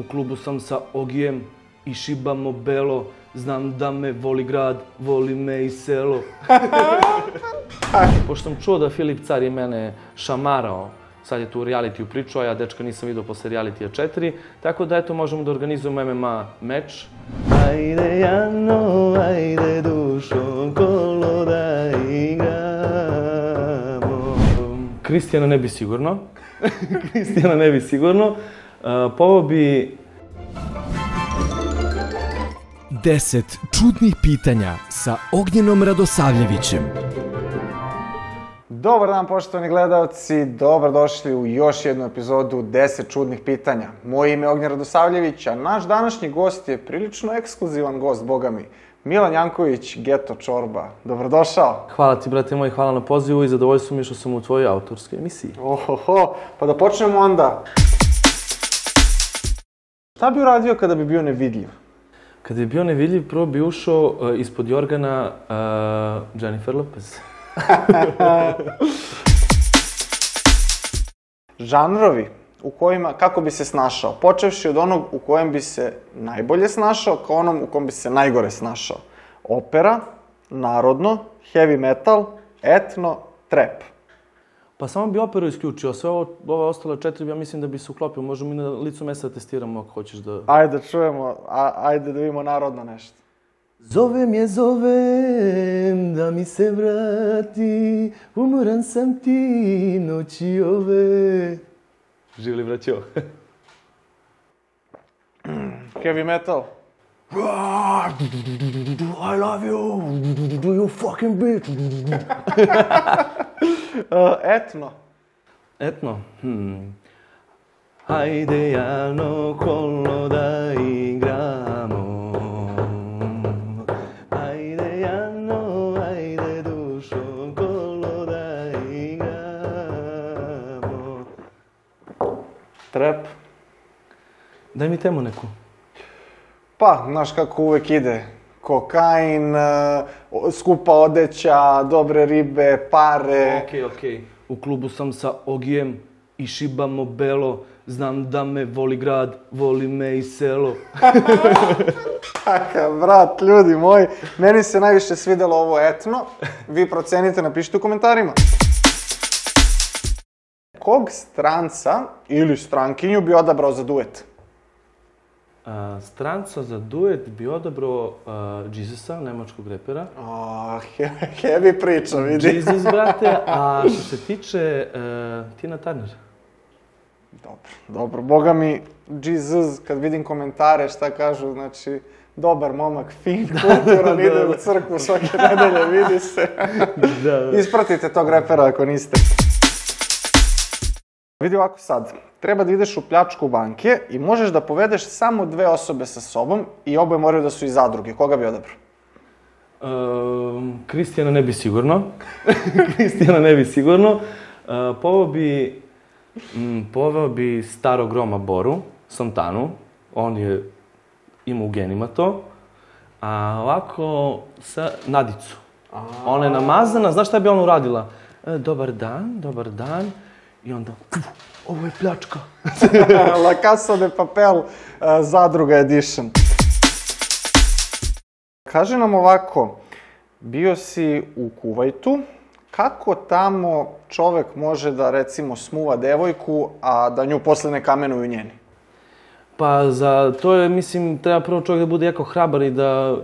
U klubu sam sa Ogijem i šibamo belo. Znam da me voli grad, voli me i selo. Pošto sam čuo da Filip Car je mene šamarao, sad je tu u realitiju pričao, a ja dečka nisam vidio posle realitija 4, tako da eto možemo da organizujemo MMA meč. Ajde Jano, ajde dušo, kolo da igramo. Kristijana ne bi sigurno. Kristijana ne bi sigurno. Povao bi 10 čudnih pitanja sa Ognjenom Radosavljevićem. Dobar dan poštovani gledalci, dobrodošli u još jednu epizodu 10 čudnih pitanja. Moje ime je Ognjen Radosavljević, a naš današnji gost je prilično ekskluzivan gost, boga mi. Milan Janković, Geto Čorba. Dobrodošao. Hvala ti, brate moj, hvala na pozivu i zadovoljstvo mi što sam u tvojoj autorskoj emisiji. Ohoho, pa da počnemo onda. Šta bi uradio kada bi bio nevidljiv? Kada je bio nevidljiv, prvo bi ušao uh, ispod jorgana uh, Jennifer Lopez. Žanrovi u kojima, kako bi se snašao? Počevši od onog u kojem bi se najbolje snašao, kao onom u kojem bi se najgore snašao. Opera, narodno, heavy metal, etno, trap. Pa samo bi operu isključio, sve ovo, ove ostale četiri, ja mislim da bi se uklopio. Možemo i na licu mesta da testiramo ako hoćeš da... Ajde da čujemo, a, ajde da vidimo narodno nešto. Zovem je, zovem, da mi se vrati, umoran sam ti noći ove. Živli braćo. Heavy metal. I love you, do you fucking bitch. Uh, etno. Etno, hmm. Ajde, Jano, kolo da igramo. Ajde, Jano, ajde, dušo, kolo da igramo. Trap. Daj mi temu neku. Pa, znaš kako uvek ide. Kokain, uh, skupa odeća, dobre ribe, pare. Okej, okej. U klubu sam sa Ogijem i šibamo belo. Znam da me voli grad, voli me i selo. Kakav brat, ljudi moji. Meni se najviše svidelo ovo etno. Vi procenite, napišite u komentarima. Kog stranca ili strankinju bi odabrao za duet? Stranca za duet bi odabrao a, Jesusa, nemačkog repera. Oh, he, heavy priča, vidi. Jesus, brate, a što se tiče uh, Tina Turner. Dobro, dobro. Boga mi, Jesus, kad vidim komentare šta kažu, znači, dobar momak, fin, kulturan, Da, ide da. u crkvu svake nedelje, vidi se. Da, da. Ispratite tog repera ako niste. Vidi ovako sad, treba da ideš u pljačku banke i možeš da povedeš samo dve osobe sa sobom i oboje moraju da su iz zadruge. Koga bi odabrao? Um, Kristijana ne bi sigurno. Kristijana ne bi sigurno. Uh, poveo bi, mm, poveo bi starog Roma Boru, Santanu. On je, ima u genima to. A ovako, sa Nadicu. Ona je namazana, znaš šta bi ona uradila? E, dobar dan, dobar dan. I onda, ovo je pljačka. La Casa de Papel uh, Zadruga Edition. Kaže nam ovako, bio si u Kuvajtu, kako tamo čovek može da recimo smuva devojku, a da nju posle ne kamenuju njeni? Pa za to je, mislim, treba prvo čovjek da bude jako hrabar i da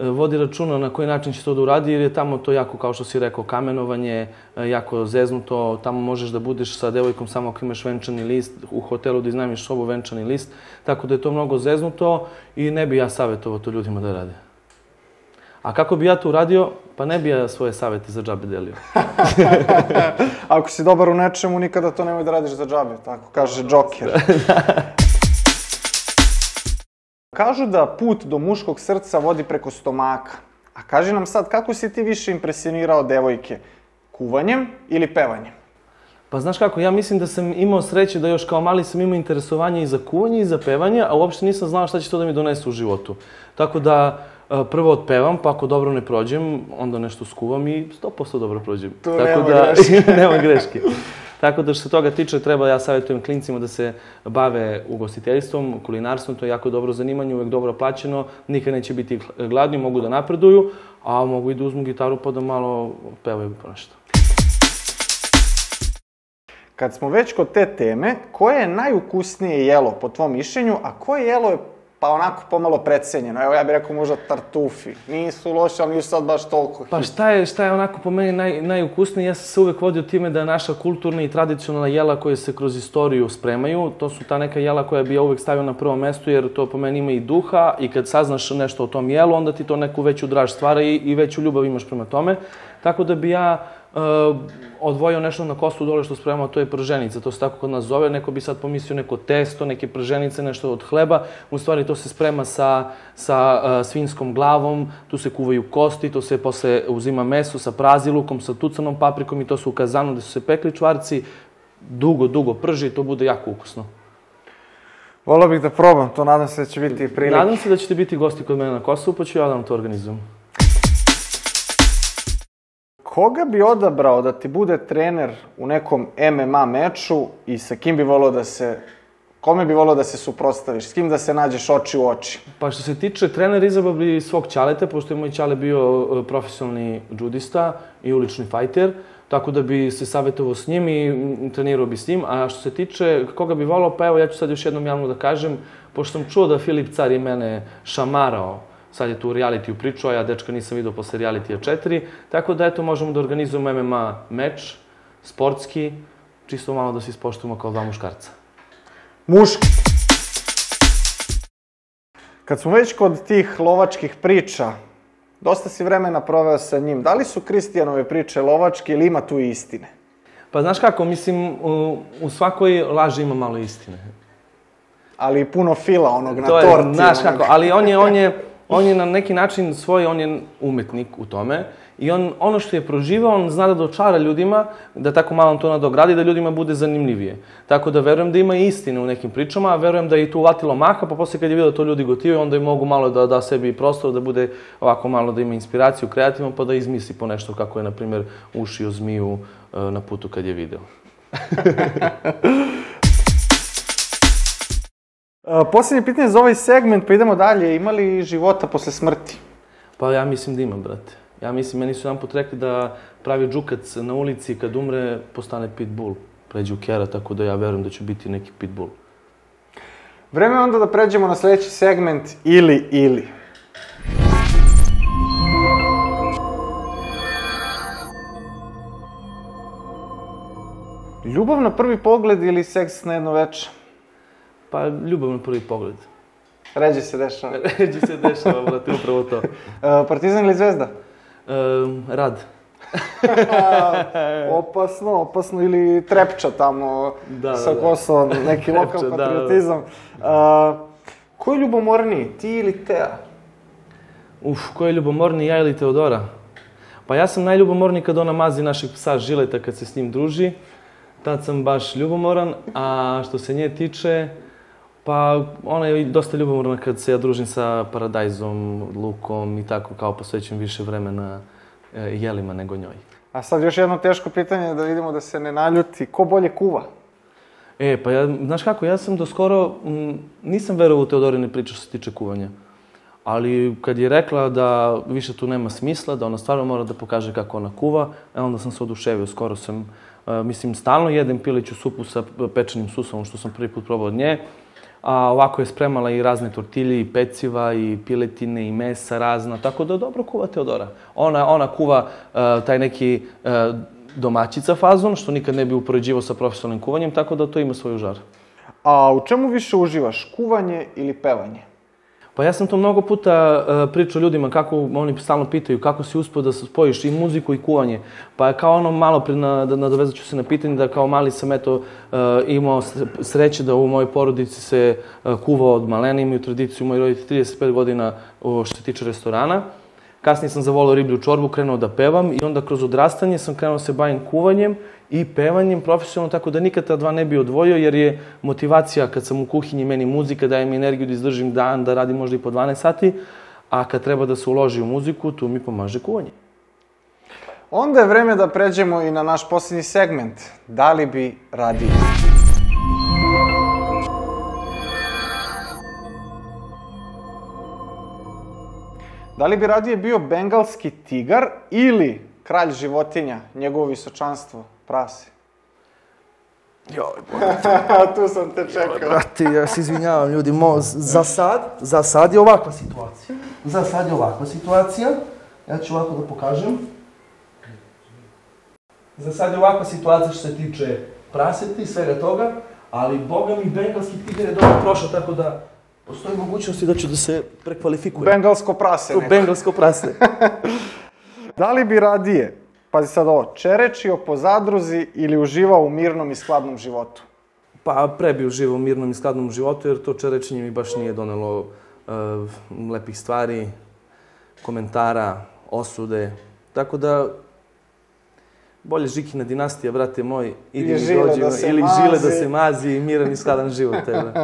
vodi računa na koji način će to da uradi, jer je tamo to jako, kao što si rekao, kamenovanje, e, jako zeznuto, tamo možeš da budeš sa devojkom samo ako imaš venčani list, u hotelu da iznajmiš sobu venčani list, tako da je to mnogo zeznuto i ne bi ja savjetovao to ljudima da rade. A kako bi ja to uradio? Pa ne bi ja svoje savjete za džabe delio. Ako si dobar u nečemu, nikada to nemoj da radiš za džabe, tako kaže Joker. Kažu da put do muškog srca vodi preko stomaka. A kaži nam sad, kako si ti više impresionirao devojke? Kuvanjem ili pevanjem? Pa znaš kako, ja mislim da sam imao sreće da još kao mali sam imao interesovanje i za kuvanje i za pevanje, a uopšte nisam znao šta će to da mi donese u životu. Tako da, e, prvo otpevam, pa ako dobro ne prođem, onda nešto skuvam i 100% dobro prođem. Tu Tako nema da, greške. nema greške. Tako da što se toga tiče, treba ja savjetujem klincima da se bave ugostiteljstvom, kulinarstvom, to je jako dobro zanimanje, uvek dobro plaćeno, nikad neće biti gladni, mogu da napreduju, a mogu i da uzmu gitaru pa da malo pevaju po nešto. Kad smo već kod te teme, koje je najukusnije jelo po tvom mišljenju, a koje jelo je pa onako pomalo precenjeno? Evo ja bih rekao možda tartufi. Nisu loši, ali nisu sad baš toliko hit. Pa šta je, šta je onako po meni naj, najukusnije? Ja sam se uvek vodio time da naša kulturna i tradicionalna jela koje se kroz istoriju spremaju, to su ta neka jela koja bi ja uvek stavio na prvo mesto, jer to po meni ima i duha i kad saznaš nešto o tom jelu, onda ti to neku veću draž stvara i, i veću ljubav imaš prema tome. Tako da bi ja uh, odvojio nešto na kostu dole što spremamo, to je prženica, to se tako kod nas zove, neko bi sad pomislio neko testo, neke prženice, nešto od hleba, u stvari to se sprema sa, sa uh, svinskom glavom, tu se kuvaju kosti, to se posle uzima meso sa prazilukom, sa tucanom paprikom i to su u kazanu gde su se pekli čvarci, dugo, dugo prži, to bude jako ukusno. Volao bih da probam, to nadam se da će biti prilike. Nadam se da ćete biti gosti kod mene na Kosovu, pa ću ja da vam to organizujem. Koga bi odabrao da ti bude trener u nekom MMA meču i sa kim bi volao da se Kome bi volao da se suprotstaviš? S kim da se nađeš oči u oči? Pa što se tiče trenera, izabrao bi svog ćaleta, pošto je moj ćale bio e, profesionalni judista i ulični fajter, tako da bi se savjetovao s njim i mm, trenirao bi s njim. A što se tiče koga bi volao, pa evo ja ću sad još jednom javno da kažem, pošto sam čuo da Filip Car je mene šamarao sad je tu reality u priču, a ja dečka nisam vidio posle reality 4, tako da eto možemo da organizujemo MMA meč, sportski, čisto malo da se ispoštujemo kao dva muškarca. Muški. Kad smo već kod tih lovačkih priča, dosta si vremena proveo sa njim. Da li su Kristijanove priče lovačke ili ima tu istine? Pa znaš kako, mislim, u, u svakoj laži ima malo istine. Ali puno fila onog na to torti. je, znaš kako, ali on je, on je, on je na neki način svoj, on je umetnik u tome i on, ono što je proživao, on zna da dočara ljudima, da tako malo to nadogradi, da ljudima bude zanimljivije. Tako da verujem da ima istine u nekim pričama, a verujem da je i tu uvatilo maha, pa posle kad je vidio da to ljudi gotivaju, onda i mogu malo da da sebi prostor, da bude ovako malo da ima inspiraciju kreativno, pa da izmisli po nešto kako je, na primjer, ušio zmiju e, na putu kad je video. Poslednje pitanje za ovaj segment, pa idemo dalje. Ima li života posle smrti? Pa ja mislim da ima, brate. Ja mislim, meni su jedan put rekli da pravi džukac na ulici kad umre postane pitbull. Pređe u kjera, tako da ja verujem da će biti neki pitbull. Vreme je onda da pređemo na sledeći segment ili ili. Ljubav na prvi pogled ili seks na jedno veče? Pa ljubav na prvi pogled. Ređe se dešava. Ređi se dešava, brate, upravo to. Uh, Partizan ili Zvezda? Um, rad. opasno, opasno. Ili Trepča tamo Da, da, sa da. Kosova, neki lokal Trepča, da, da. patriotizam. Uh, ko je ljubomorniji, ti ili Teja? Uf, ko je ljubomorniji, ja ili Teodora? Pa ja sam najljubomorniji kad ona mazi našeg psa Žileta kad se s njim druži. Tad sam baš ljubomoran, a što se nje tiče, pa ona je dosta ljubomorna kad se ja družim sa Paradajzom, Lukom i tako kao posvećujem više vremena e, jelima nego njoj. A sad još jedno teško pitanje da vidimo da se ne naljuti. Ko bolje kuva? E, pa ja, znaš kako, ja sam do skoro, m, nisam verovao u Teodorine priče što se tiče kuvanja. Ali kad je rekla da više tu nema smisla, da ona stvarno mora da pokaže kako ona kuva, e, onda sam se oduševio. Skoro sam, e, mislim, stalno jedem pileću supu sa pečenim susom, što sam prvi put probao od nje. A ovako je spremala i razne tortilje, i peciva, i piletine, i mesa razna, tako da dobro kuva Teodora. Ona, ona kuva e, taj neki e, domaćica fazon, što nikad ne bi upoređivao sa profesionalnim kuvanjem, tako da to ima svoju žar. A u čemu više uživaš, kuvanje ili pevanje? Pa ja sam to mnogo puta uh, pričao ljudima kako oni stalno pitaju kako si uspio da spojiš i muziku i kuvanje. Pa kao ono malo pre na, da nadovezat ću se na pitanje da kao mali sam eto uh, imao sreće da u mojoj porodici se uh, kuva od malena, imaju tradiciju moji roditelji 35 godina uh, što se tiče restorana. Kasnije sam zavolao riblju čorbu, krenuo da pevam i onda kroz odrastanje sam krenuo da se bavim kuvanjem i pevanjem profesionalno, tako da nikad ta dva ne bi odvojio, jer je motivacija kad sam u kuhinji, meni muzika daje mi energiju da izdržim dan, da radim možda i po 12 sati, a kad treba da se uloži u muziku, tu mi pomaže kuvanje. Onda je vreme da pređemo i na naš posljednji segment. Da li bi radio? Da li bi radije bio bengalski tigar ili kralj životinja, njegovo visočanstvo, prase? Joj, tu sam te čekao. brate, ja se izvinjavam ljudi, mo, za sad, za sad je ovakva situacija. Za sad je ovakva situacija. Ja ću ovako da pokažem. Za sad je ovakva situacija što se tiče praseti i svega toga, ali boga mi bengalski tigar je dobro prošao, tako da postoji mogućnosti da ću da se prekvalifikujem. Bengalsko prase To neko. bengalsko prase. Da li bi radije, pazi sad ovo, čerečio po zadruzi ili uživao u mirnom i skladnom životu? Pa pre bi uživao u mirnom i skladnom životu, jer to čerečenje mi baš nije donelo uh, lepih stvari, komentara, osude. Tako da, bolje Žikina dinastija, brate moj, idi mi dođi, da ili žile da mazi. se mazi i miran i skladan život. Tebe.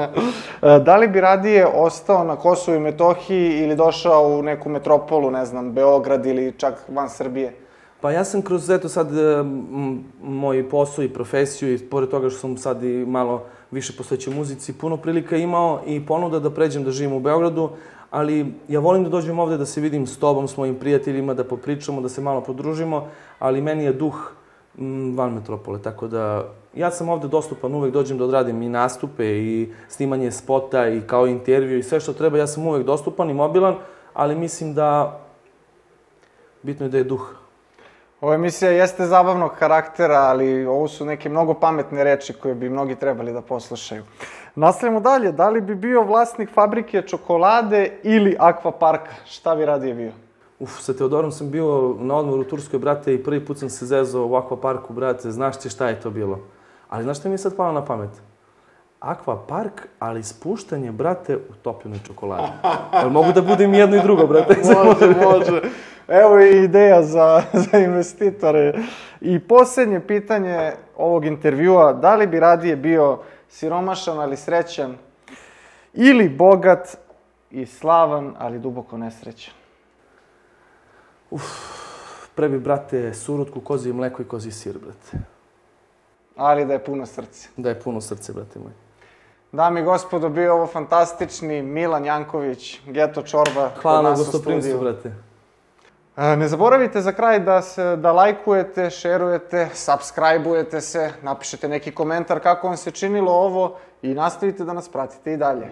E, Da li bi radije ostao na Kosovu i Metohiji ili došao u neku metropolu, ne znam, Beograd ili čak van Srbije? Pa ja sam kroz, eto sad, e, moj posao i profesiju i pored toga što sam sad i malo više posvećen muzici, puno prilika imao i ponuda da pređem da živim u Beogradu, ali ja volim da dođem ovde da se vidim s tobom, s mojim prijateljima, da popričamo, da se malo podružimo, ali meni je duh m, van metropole, tako da ja sam ovde dostupan, uvek dođem da odradim i nastupe i snimanje spota i kao intervju i sve što treba, ja sam uvek dostupan i mobilan, ali mislim da bitno je da je duh Ova emisija jeste zabavnog karaktera, ali ovo su neke mnogo pametne reči koje bi mnogi trebali da poslušaju. Nastavljamo dalje. Da li bi bio vlasnik fabrike čokolade ili akvaparka? Šta bi radije bio? Uf, sa Teodorom sam bio na odmoru u Turskoj, brate, i prvi put sam se zezao u Aqua Parku, brate, znaš ti šta je to bilo. Ali znaš šta mi je sad palo na pamet? Aqua Park, ali spuštanje, brate, u topljenoj čokoladi. Jel mogu da budem jedno i drugo, brate? Može, može. Evo i ideja za, za investitore. I posljednje pitanje ovog intervjua, da li bi radije bio siromašan ali srećan ili bogat i slavan ali duboko nesrećan? Pre bi, brate, surutku, kozije mleko i koziji sir, brate. Ali da je puno srce. Da je puno srce, brate moj. Dame i gospodo, bio je ovo fantastični Milan Janković, Geto Čorba. Hvala studiju. brate. E, Ne zaboravite za kraj da, se, da lajkujete, šerujete, subscribe-ujete se, napišete neki komentar kako vam se činilo ovo i nastavite da nas pratite i dalje.